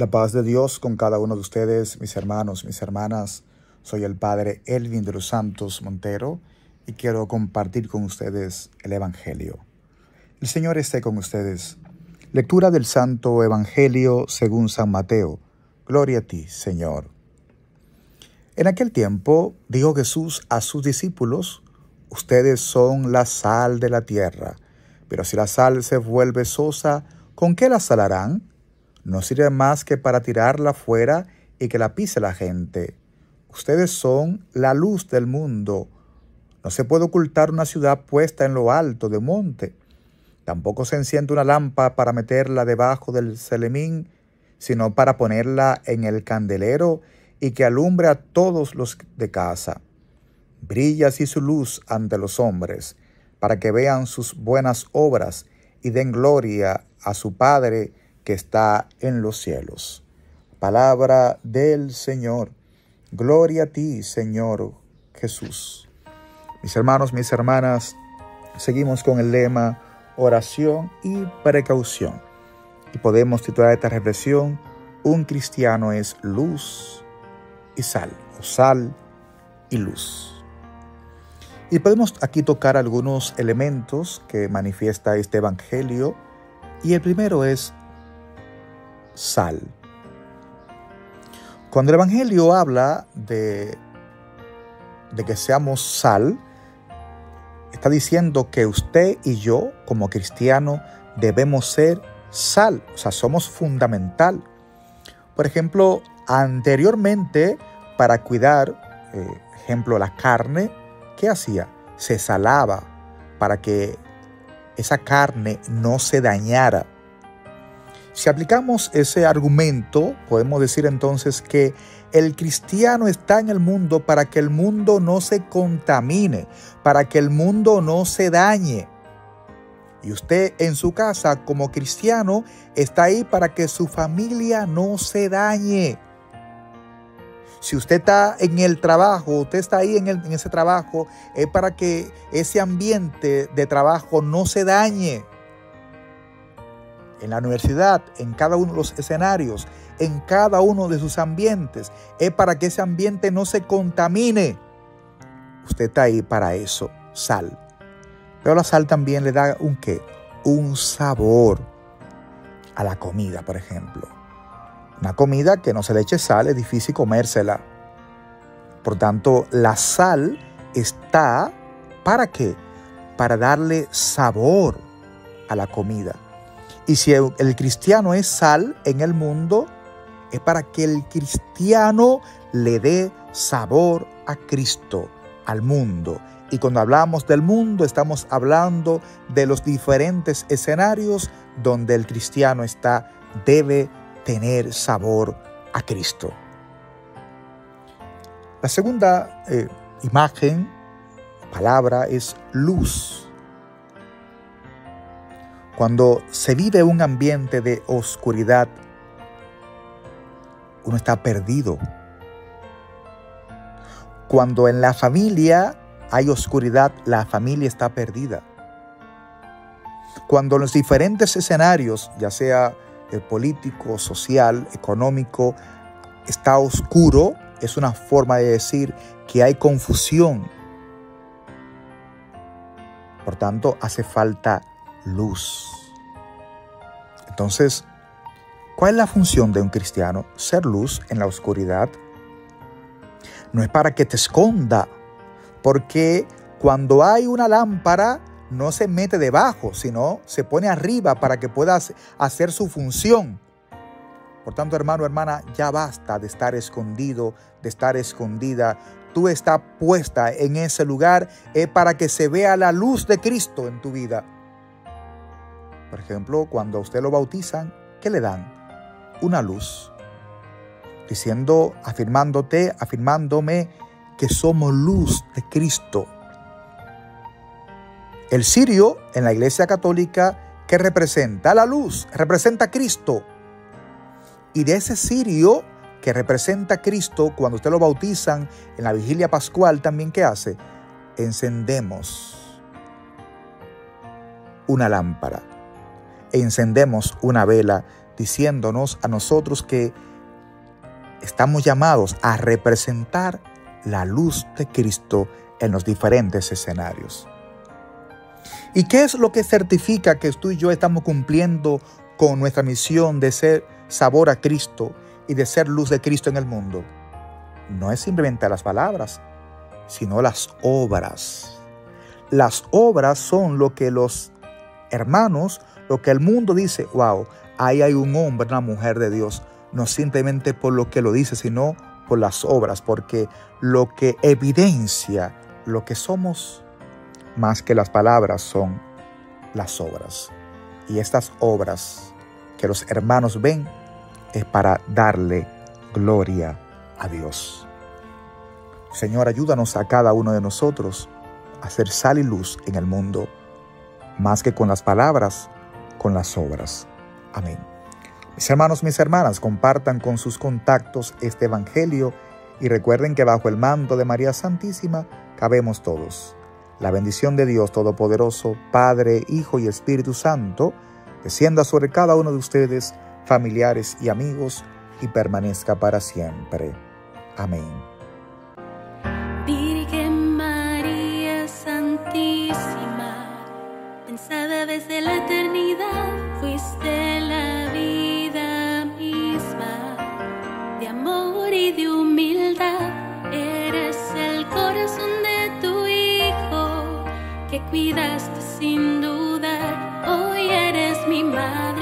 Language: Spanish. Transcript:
La paz de Dios con cada uno de ustedes, mis hermanos, mis hermanas. Soy el Padre Elvin de los Santos Montero y quiero compartir con ustedes el Evangelio. El Señor esté con ustedes. Lectura del Santo Evangelio según San Mateo. Gloria a ti, Señor. En aquel tiempo dijo Jesús a sus discípulos, Ustedes son la sal de la tierra, pero si la sal se vuelve sosa, ¿con qué la salarán? No sirve más que para tirarla fuera y que la pise la gente. Ustedes son la luz del mundo. No se puede ocultar una ciudad puesta en lo alto de monte. Tampoco se enciende una lámpara para meterla debajo del celemín, sino para ponerla en el candelero y que alumbre a todos los de casa. Brilla así su luz ante los hombres, para que vean sus buenas obras y den gloria a su Padre que está en los cielos. Palabra del Señor. Gloria a ti, Señor Jesús. Mis hermanos, mis hermanas, seguimos con el lema oración y precaución. Y podemos titular esta reflexión, un cristiano es luz y sal, o sal y luz. Y podemos aquí tocar algunos elementos que manifiesta este Evangelio. Y el primero es sal. Cuando el Evangelio habla de, de que seamos sal, está diciendo que usted y yo, como cristiano, debemos ser sal, o sea, somos fundamental. Por ejemplo, anteriormente, para cuidar, eh, ejemplo, la carne, ¿qué hacía? Se salaba para que esa carne no se dañara. Si aplicamos ese argumento, podemos decir entonces que el cristiano está en el mundo para que el mundo no se contamine, para que el mundo no se dañe. Y usted en su casa como cristiano está ahí para que su familia no se dañe. Si usted está en el trabajo, usted está ahí en, ese trabajo, es para que ese ambiente de trabajo no se dañe. En la universidad, en cada uno de los escenarios, en cada uno de sus ambientes, es para que ese ambiente no se contamine. Usted está ahí para eso, sal. Pero la sal también le da un qué? Un sabor a la comida, por ejemplo. Una comida que no se le eche sal es difícil comérsela. Por tanto, la sal está para qué? Para darle sabor a la comida. Y si el, cristiano es sal en el mundo, es para que el cristiano le dé sabor a Cristo, al mundo. Y cuando hablamos del mundo, estamos hablando de los diferentes escenarios donde el cristiano está, debe tener sabor a Cristo. La segunda eh, imagen, palabra, es luz. Cuando se vive un ambiente de oscuridad, uno está perdido. Cuando en la familia hay oscuridad, la familia está perdida. Cuando en los diferentes escenarios, ya sea político, social, económico, está oscuro, es una forma de decir que hay confusión. Por tanto, hace falta luz. Entonces, ¿cuál es la función de un cristiano? Ser luz en la oscuridad. No es para que te esconda, porque cuando hay una lámpara, no se mete debajo, sino se pone arriba para que pueda hacer su función. Por tanto, hermano, hermana, ya basta de estar escondido, de estar escondida. Tú estás puesta en ese lugar es para que se vea la luz de Cristo en tu vida. Por ejemplo, cuando a usted lo bautizan, ¿qué le dan? Una luz. Diciendo, afirmándote, afirmándome que somos luz de Cristo el cirio en la Iglesia Católica que representa la luz, representa a Cristo. Y de ese cirio que representa a Cristo, cuando usted lo bautizan en la vigilia pascual, también ¿qué hace? Encendemos una lámpara, encendemos una vela diciéndonos a nosotros que estamos llamados a representar la luz de Cristo en los diferentes escenarios. ¿Y qué es lo que certifica que tú y yo estamos cumpliendo con nuestra misión de ser sabor a Cristo y de ser luz de Cristo en el mundo? No es simplemente las palabras, sino las obras. Las obras son lo que los hermanos, lo que el mundo dice, wow, ahí hay un hombre, una mujer de Dios, no simplemente por lo que lo dice, sino por las obras, porque lo que evidencia lo que somos, más que las palabras, son las obras. Y estas obras que los hermanos ven es para darle gloria a Dios. Señor, ayúdanos a cada uno de nosotros a ser sal y luz en el mundo, más que con las palabras, con las obras. Amén. Mis hermanos, mis hermanas, compartan con sus contactos este Evangelio y recuerden que bajo el manto de María Santísima cabemos todos. La bendición de Dios Todopoderoso, Padre, Hijo y Espíritu Santo, descienda sobre cada uno de ustedes, familiares y amigos, y permanezca para siempre. Amén. Eres el corazón de tu Hijo que cuidaste sin dudar. Hoy eres mi madre